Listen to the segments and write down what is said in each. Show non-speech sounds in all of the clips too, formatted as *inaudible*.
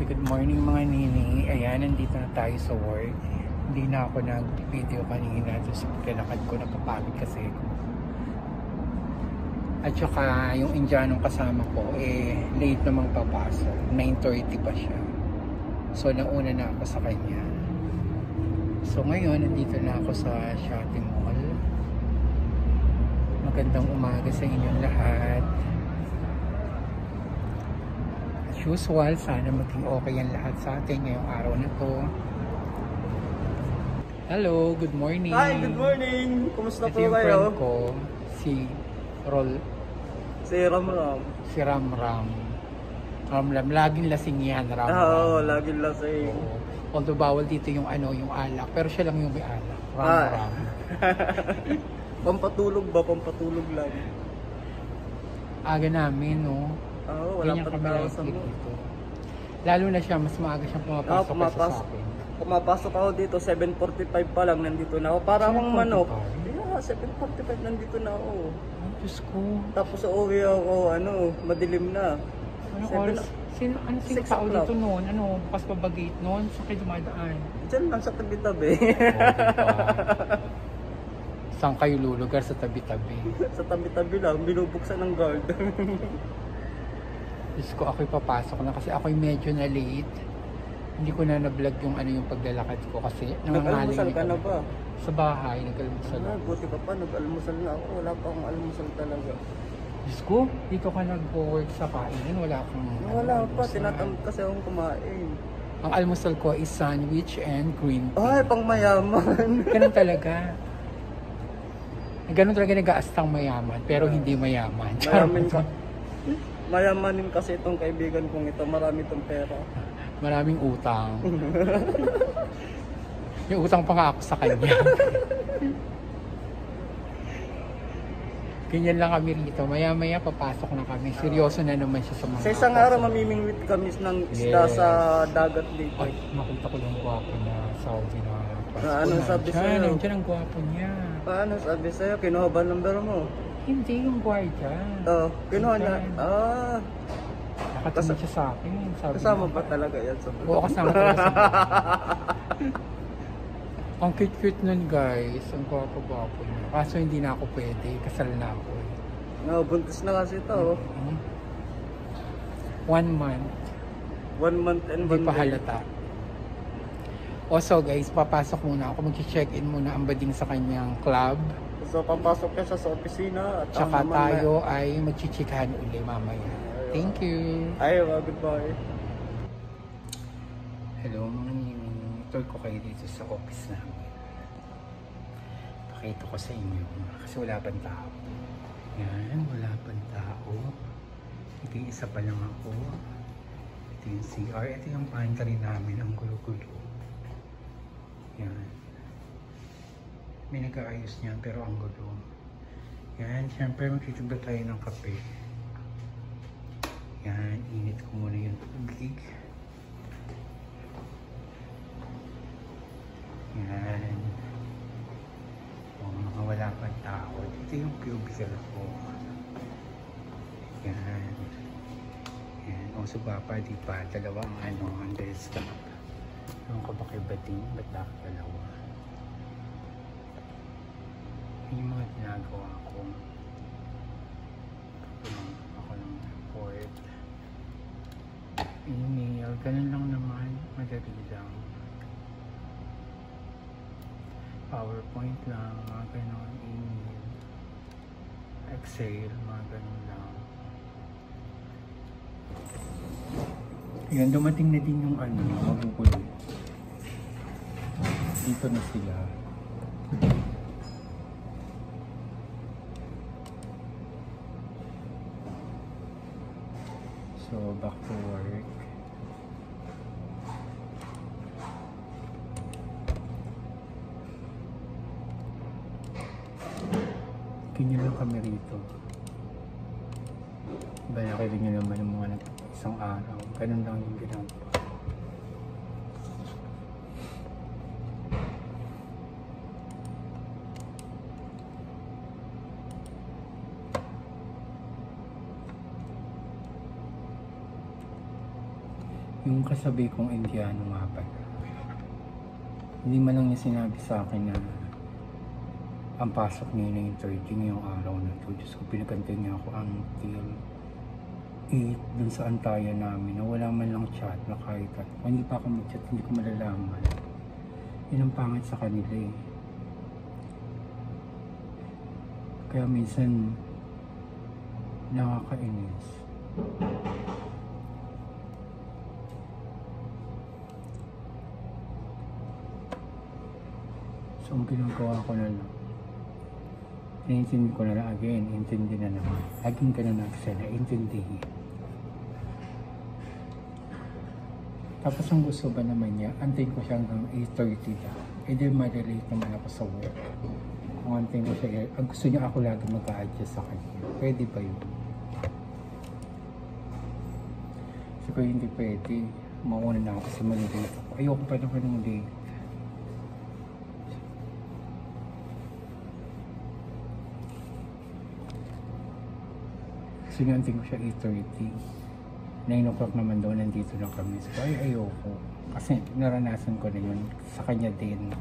Good morning mga nini. Ayan, nandito na tayo sa work. Hindi na ako nag-video kanina. Tapos pagkalakad ko, napapagod kasi. At saka yung Indianong kasama ko, eh, late namang papasok. 9.30 pa siya. So, nauna na ako sa kanya. So, ngayon, nandito na ako sa shopping mall. Magandang umaga sa inyong lahat. Usual, sana maging okay ang lahat sa atin ngayong araw na to. Hello, good morning. Hi, good morning! Kumusta Ito po yung kayo? friend ko, si Rol, Si Ram Ram. si Ram Ram. Ram Ram, laging lasing yan, Ram Ah, Oo, Ram. lagi lasing. Oo. Although bawal dito yung ano, yung alak, pero siya lang yung may alak. Ram Ah. Ram. *laughs* Pampatulog ba? Pampatulog lang. Aga namin, no? Oo, wala Ganyan pa kami tao lagi sa mo. dito. Lalo na siya, mas maaga siyang pumapasok Ah, kaysa sa pumapasok. akin. Pumapasok ako dito, 7.45 pa lang, nandito na ako. Para akong 7:45? manok. Yeah, 7.45 nandito na ako. Ay, Diyos ko. Tapos uuwi ako, ano, madilim na. Ano Seven oras? Sino, ano sino Six tao o'clock. dito noon? Ano, bukas pa ba gate noon? Saan kayo dumadaan? Diyan lang sa tabi-tabi. *laughs* Saan kayo lulugar sa tabi-tabi? sa tabi-tabi lang, binubuksan ng guard. *laughs* Diyos ko, ako'y papasok na kasi ako'y medyo na late. Hindi ko na na-vlog yung ano yung paglalakad ko kasi nangangaling Nag-almusal ka na ba? Sa bahay, nag-almusal Ah, ako. buti ka pa, nag-almusal na ako. Wala pa akong almusal talaga. Diyos ko, dito ka nag-work sa kainan, wala kang Wala ano, pa, tinatamad kasi akong kumain. Ang almusal ko is sandwich and green tea. Ay, pang mayaman. *laughs* Ganun talaga. Ganun talaga nag-aastang mayaman, pero hindi mayaman. Mayaman ka. Mayamanin kasi itong kaibigan kong ito. Marami itong pera. Maraming utang. *laughs* Yung utang pa nga ako sa kanya. *laughs* Ganyan lang kami rito. Maya-maya papasok na kami. Seryoso na naman siya sa mga Sa isang araw, mamimingwit kami ng isda Yes. sa dagat dito. Ay, makita ko yung gwapo na Saudi na Pasko. Ano sabi Nandyan, sa'yo? Nandyan ang gwapo niya. Paano sabi sa'yo? Kinuha ba number mo? Hindi yung guardia. Oh, kinuha na. Ah, Nakatingin siya sa akin. Sabi kasama ba talaga yan sa Oo, kasama sa *laughs* Ang cute-cute nun guys. Ang gwapo-gwapo niya. Kaso hindi na ako pwede. Kasal na ako. eh. No, buntis na kasi ito. oh. Mhm. One month. One month and Hindi one pa halata. Also guys, papasok muna ako. Mag-check-in muna ang bading sa kanyang club. So, papasok ka siya sa opisina at ang Tsaka naman tayo ay magchichikahan uli mamaya. Thank you. Na, ay, well, goodbye. Hello mga nini. Tour ko kayo dito sa office namin. Pakita ko sa inyo. Kasi wala pang tao. Yan, wala pang tao. Ito yung isa pa lang ako. Ito yung CR. Ito yung pantry namin. Ang gulo-gulo. Yan. May nag-aayos niyan pero ang gulo. Yan, syempre magtitibla tayo ng kape. Yan, init ko muna yung tubig. Yan. O, mga wala pang tao. Dito yung cubicle ko. Yan. Yan. O, sa baba, di ba? Dalawang ano, ang desktop. Yung ko ba kay Bading? Ba't dalawa? Yun yung mga ginagawa ko. Lang, ako lang report. Email, ganun lang naman. Madali lang. PowerPoint lang, mga ganon, email, Excel, mga ganon lang. Yan, dumating na din yung ano, magugulo. Dito na sila. So, back to work. Ganyan lang kami rito. Ba nakita nyo naman yung mga isang araw. Ganun lang yung ginagawa. Yung kasabi kong Indiano nga pala. Hindi man lang niya sinabi sa akin na ang pasok niya na yung 30 ngayong araw na to. Diyos ko, pinagantay niya ako until 8 dun sa antayan namin na wala man lang chat na kahit at hindi pa ako mag-chat, hindi ko malalaman. Yun ang pangit sa kanila eh. Kaya minsan nakakainis. So, ang ginagawa ko na lang, Iniintindi ko na lang again, intindi na naman. Laging ganun ang sila, intindihin. Tapos ang gusto ba naman niya, antayin ko siya hanggang 8.30 daw. E di malilate naman ako sa work. Kung antayin ko siya, ang gusto niya ako lagi mag-a-adjust sa kanya. Pwede ba yun? Siguro hindi pwede. Mauna na ako kasi malilate ako. Ayoko pa naman ng late. Sinanting ko siya 8.30. 9 o'clock naman daw nandito na kami. So, ay ayoko. Kasi naranasan ko na yun sa kanya din.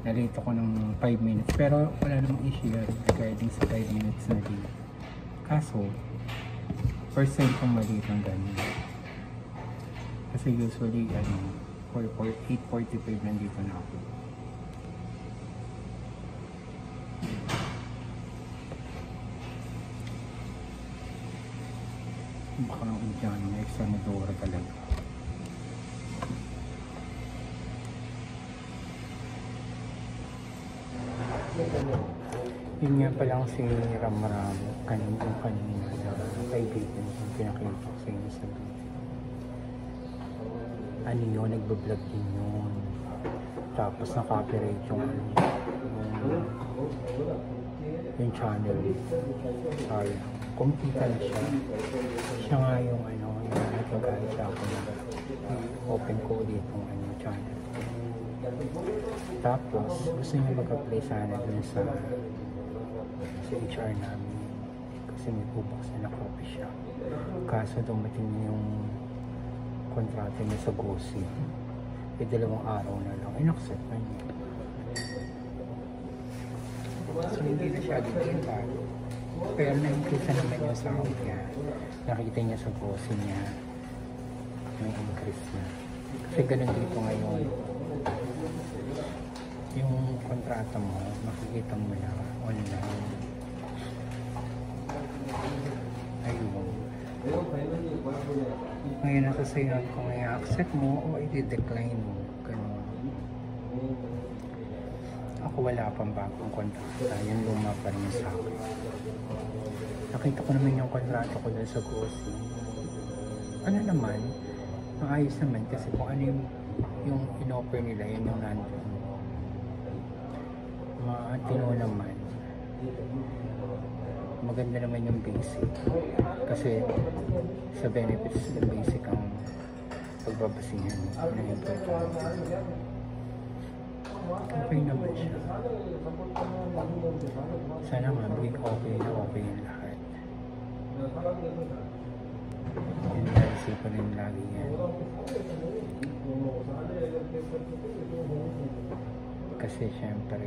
Nalito ko ng 5 minutes. Pero wala namang issue yan regarding sa 5 minutes na late. Kaso, first time kong malito ng ganun. Kasi usually, ano, 8.45 nandito na ako. Baka ang Indiano na examinadora talaga. Yun nga palang si Ram Ram, kanina kanina na kaibigan yung pinakita ko sa inyo sa video. Ano yun, nagbablog din yun. Tapos na-copyright yung ano, yung, yung channel. Sorry. Kumita na siya. Siya nga yung ano, yung nagkagaya sa ako na open ko ulit yung ano, channel. Tapos, gusto niya mag-apply sana dun sa sa HR namin. Kasi may bubuksan na coffee shop. Kaso dumating yung kontrata niya sa GOSI. E dalawang araw na lang. In-accept na niya. So, hindi siya dito Pero nakikita naman yung sound niya. Nakita niya sa GOSI niya yung increase niya. Kasi ganun dito ngayon. Yung kontrata mo, makikita mo na online. Ayun. Ngayon nasa sa'yo kung i-accept mo o i-decline mo. Ganun. Ako wala pang bagong kontrata. Yung luma pa rin sa akin. Nakita ko naman yung kontrata ko dun sa GOSI. Ano naman, maayos naman kasi kung ano yung, yung in-offer nila, yun yung nandun. Matino naman. Maganda naman yung basic. Kasi sa benefits ng basic ang pagbabasihan ng importante. Okay naman siya. Sana nga maging okay na okay na isipan rin lagi yan. Kasi syempre,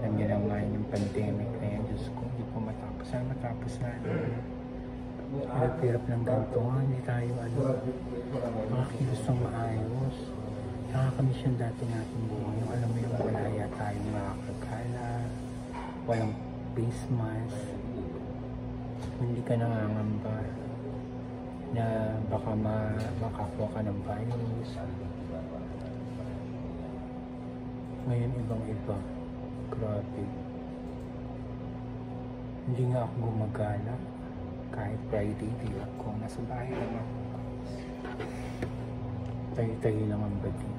alam niyo naman yung pandemic na yan, Diyos ko, hindi po matapos. Sana matapos na. Hirap-hirap ng ganito nga, hindi tayo ano, makakilos ng maayos. Nakakamiss yung dati natin buhay. Yung alam mo yung wala tayong nakakagala, walang face mask, hindi ka nangangamba na baka ma makakuha ka ng virus. Ngayon ibang iba. Grabe. Hindi nga ako gumagala. Kahit Friday, di ako. Nasa bahay lang ako. Tayo-tayo lang ang badi.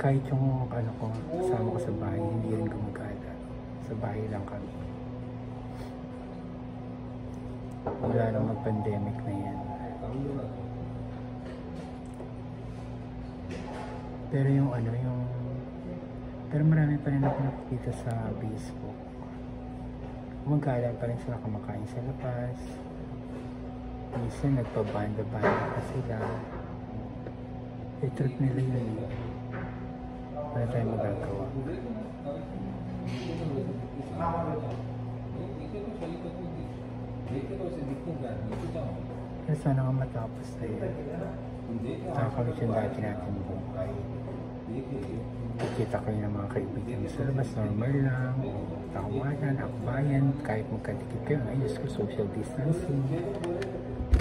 Kahit yung ano ko, kasama ko sa bahay, hindi rin gumagala. Sa bahay lang kami. Wala namang pandemic na yan. Pero yung ano, yung... Pero marami pa rin ako nakikita sa Facebook. Gumagala pa rin sila kumakain sa labas. Minsan nagpabanda-banda pa sila. I-trip nila yun. Wala tayong magagawa. Kaya sana nga matapos na yun. Nakakalit yung dati natin buhay. Nakikita ko yung mga kaibigan sa labas, normal lang, tawanan, akbayan, kahit magkadikit kayo. Ay, Diyos ko, social distancing.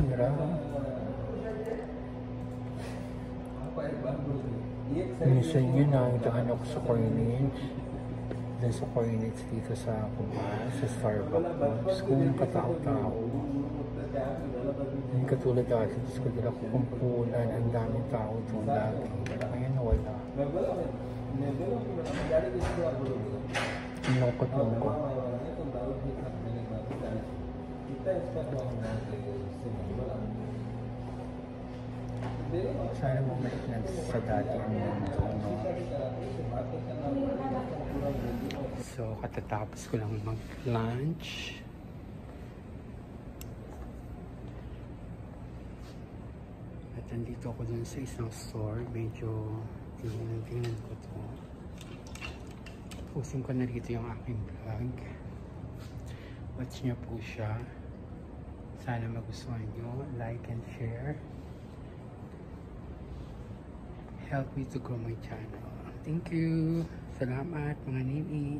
Hirap. Minsan yun, nakitahan ako sa Coinage. Doon sa Coinage dito sa Kubar, sa Starbucks. Diyos ko, yung katao-tao. Hindi katulad dati, Diyos ko, dila ko kumpunan, ang daming tao doon lagi. Ngayon, wala. Ang lungkot-lungkot. Sana bumalik na sa dati ang mundo, no? So, katatapos ko lang mag-lunch. At nandito ako dun sa isang store. Medyo tingnan-tingnan ko to. Pusin ko na dito yung aking vlog. Watch niyo po siya. Sana magustuhan nyo. Like and share. Help me to grow my channel. Thank you. Salamat mga nini.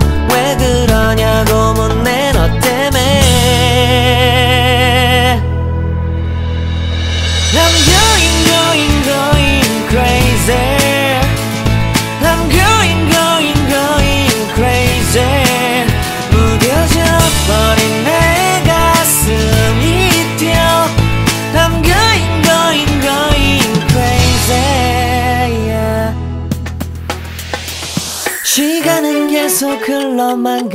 왜 그러냐고 묻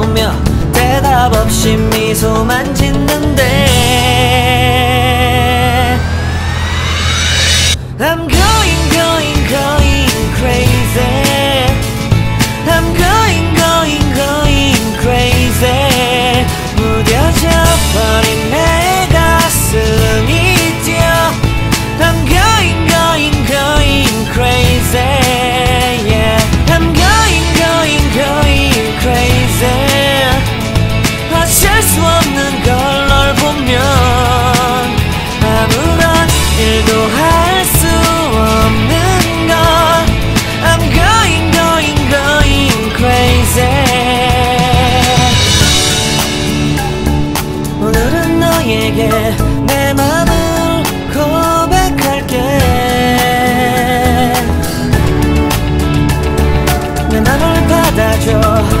대 답 없이 미소만 짓는 着。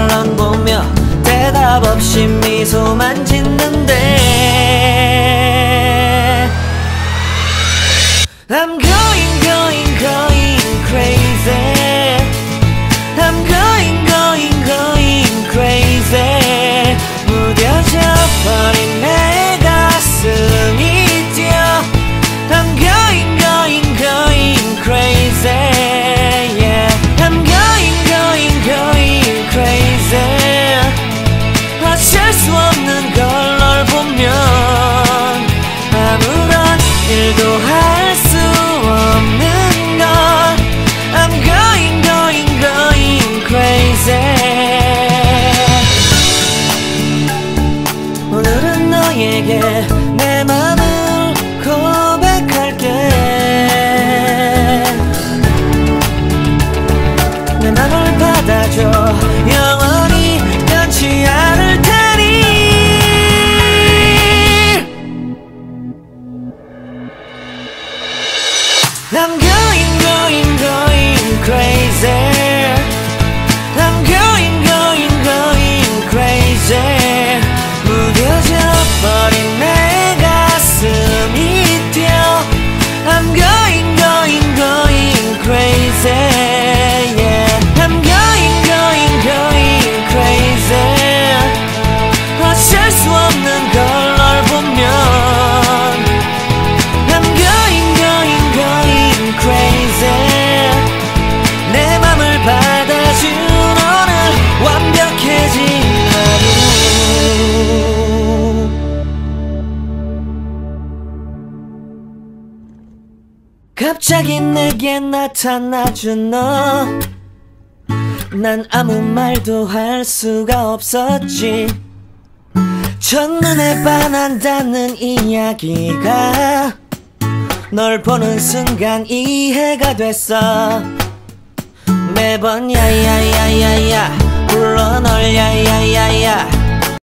대답 없이 미소만 짓는데 I'm going, going, going I'm going 갑자기 내게 나타나준 너. 난 아무 말도 할 수가 없었지. 첫눈에 반한다는 이야기가 널 보는 순간 이해가 됐어 매번 야야야야야 불러 널 야야야야